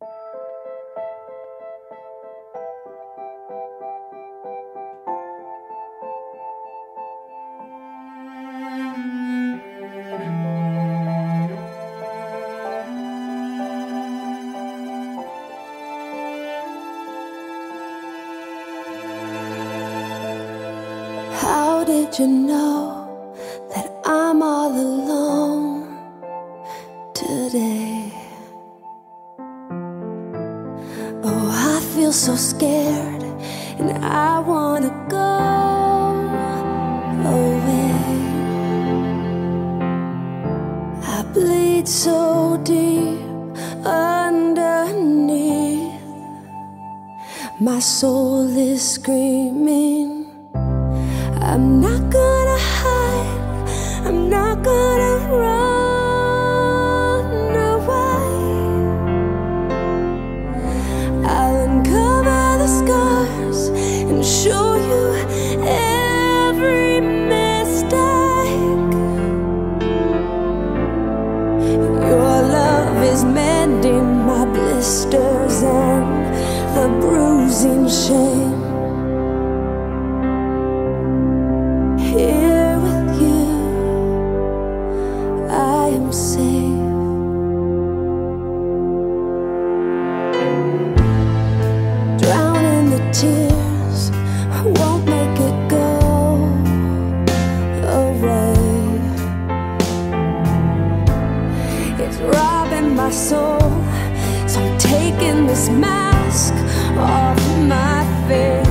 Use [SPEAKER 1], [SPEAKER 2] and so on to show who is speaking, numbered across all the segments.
[SPEAKER 1] How did you know Oh, I feel so scared and I wanna go away. I bleed so deep underneath. My soul is screaming. I'm not gonna hide, I'm not gonna the bruising shame. Here with you I am safe. Drowning the tears Won't make it go away. It's robbing my soul So I'm taking this mask off my face.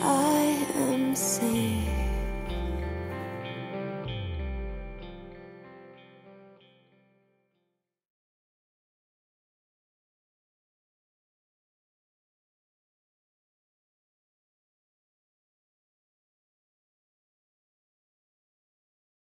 [SPEAKER 1] I am saved.